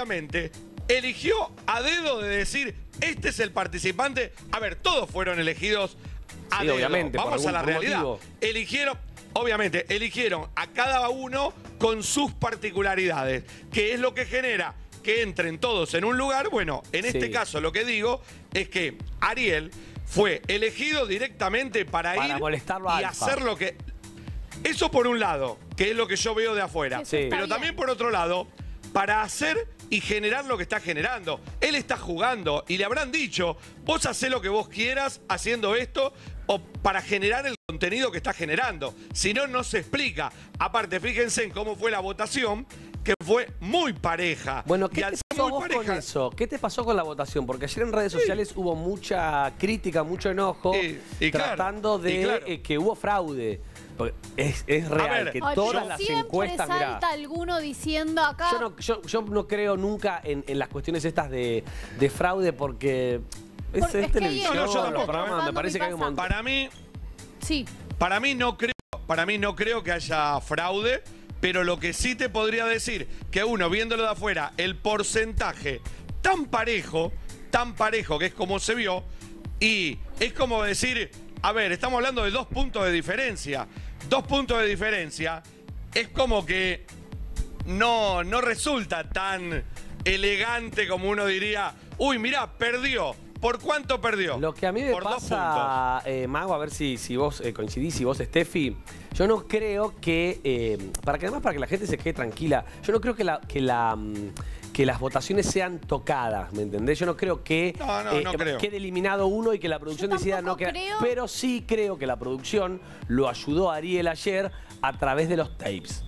obviamente eligió a dedo de decir, este es el participante. A ver, todos fueron elegidos a Sí, dedo. obviamente, Vamos a la realidad. motivo. Eligieron, obviamente, eligieron a cada uno con sus particularidades, que es lo que genera que entren todos en un lugar. Bueno, en este Sí. caso lo que digo es que Ariel fue elegido directamente para, Para ir molestarlo a y Alfa. hacer lo que... Eso por un lado, que es lo que yo veo de afuera. Sí. Pero también por otro lado, para hacer y generar lo que está generando. Él está jugando y le habrán dicho, vos hacés lo que vos quieras haciendo esto o para generar el contenido que está generando. Si no, no se explica. Aparte, fíjense en cómo fue la votación, que fue muy pareja. Bueno, ¿qué te pasó vos con eso? ¿Qué te pasó con la votación? Porque ayer en redes sociales hubo mucha crítica, mucho enojo, Y- y claro, tratando de y claro. eh, que hubo fraude. Es, es real ver, que todas las siempre encuestas, mirá, salta alguno diciendo acá. yo no, yo, yo no creo nunca en, en las cuestiones estas de, de fraude porque es, Porque es es televisión, No, no, yo los tampoco. programas, me parece que hay un montón. Para mí, Sí. Para mí no creo, para mí no creo que haya fraude, pero lo que sí te podría decir que uno viéndolo de afuera, el porcentaje tan parejo, tan parejo que es como se vio, y es como decir, a ver, estamos hablando de dos puntos de diferencia. Dos puntos de diferencia es como que no, no resulta tan elegante como uno diría, uy, mirá, perdió. ¿Por cuánto perdió? Lo que a mí me Por pasa, eh, Mago, a ver si, si vos eh, coincidís, si vos, Steffi, yo no creo que, eh, para que además para que la gente se quede tranquila, yo no creo que la, que la mm, que las votaciones sean tocadas, ¿me entendés? Yo no creo que No, no, no creo. quede eliminado uno y que la producción decida no quedar. creo. Pero sí creo que la producción lo ayudó a Ariel ayer a través de los tapes.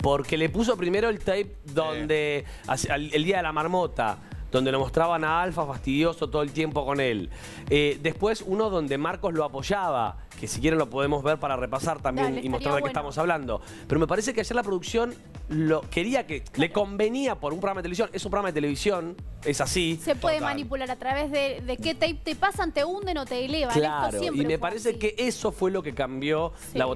Porque le puso primero el tape donde, el día de la marmota, donde lo mostraban a Alfa fastidioso todo el tiempo con él. Eh, después uno donde Marcos lo apoyaba, que si quieren lo podemos ver para repasar también Dale, y mostrar de qué estamos hablando. Pero me parece que ayer la producción lo quería que le convenía por un programa de televisión. Es un programa de televisión, es así. Se puede Total. manipular a través de, de qué tape te pasan, te hunden o te elevan. Claro, y me parece así. que eso fue lo que cambió Sí. la votación.